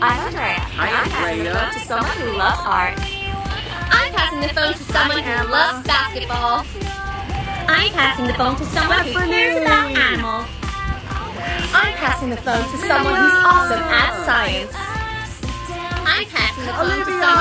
I'm Andrea. I'm passing the phone to someone who loves art. I'm passing the phone to someone who loves basketball. I'm passing the phone to someone who cares about animals. I'm passing the phone to someone who's awesome at science. I'm passing the phone to someone